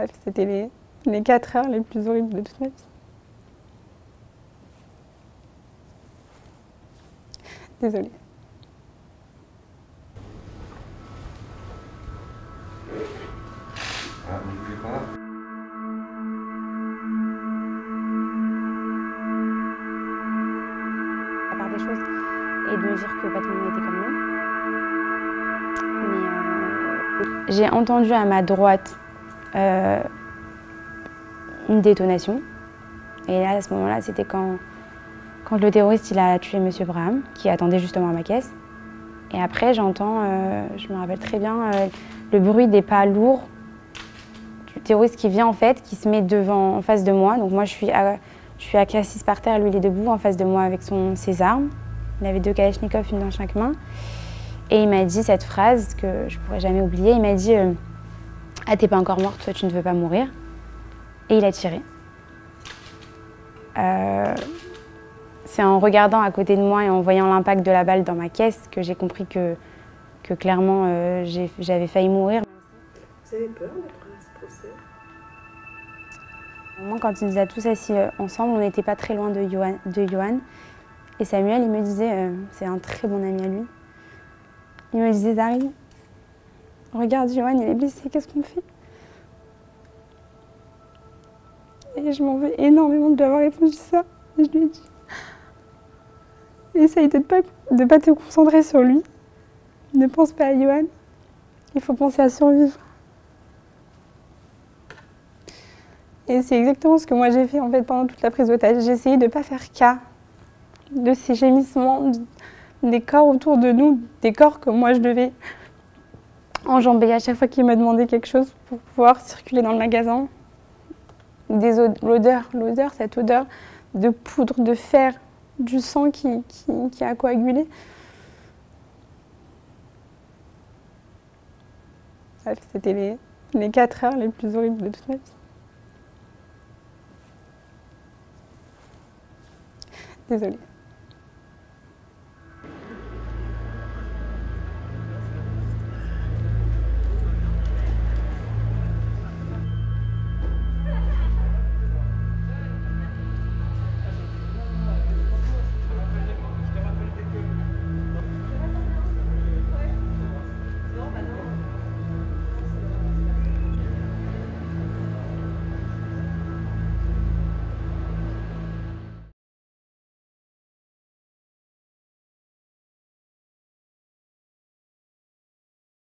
Bref, c'était les, les 4 heures les plus horribles de toute ma vie. Désolée. Ah, à part des choses et de me dire que pas tout le monde était comme nous. Mais euh, j'ai entendu à ma droite euh, une détonation. Et là, à ce moment-là, c'était quand, quand le terroriste il a tué M. Braham, qui attendait justement à ma caisse. Et après, j'entends, euh, je me rappelle très bien, euh, le bruit des pas lourds du terroriste qui vient en fait, qui se met devant, en face de moi. Donc moi, je suis, à, je suis assise par terre, lui il est debout en face de moi avec ses armes. Il avait deux Kalachnikov, une dans chaque main. Et il m'a dit cette phrase que je ne pourrai jamais oublier. Il m'a dit Ah, t'es pas encore morte, toi tu ne veux pas mourir. Et il a tiré. Euh, c'est en regardant à côté de moi et en voyant l'impact de la balle dans ma caisse que j'ai compris que, que clairement euh, j'avais failli mourir. Vous avez peur ce procès Moi, quand ils nous a tous assis euh, ensemble, on n'était pas très loin de Johan, de Johan. Et Samuel, il me disait, euh, c'est un très bon ami à lui, il me disait, Zari, regarde Johan, il est blessé, qu'est-ce qu'on fait? Et je m'en veux énormément de lui avoir répondu ça. Et je lui ai dit, essaye de ne pas, pas te concentrer sur lui. Ne pense pas à Johan. Il faut penser à survivre. Et c'est exactement ce que moi j'ai fait en fait pendant toute la prise d'otage. J'ai essayé de ne pas faire cas de ces gémissements, des corps autour de nous, des corps que moi je devais enjamber à chaque fois qu'il me demandait quelque chose pour pouvoir circuler dans le magasin. L'odeur, l'odeur, cette odeur de poudre, de fer, du sang qui, qui, a coagulé. C'était les, les 4 heures les plus horribles de toute ma vie. Désolée.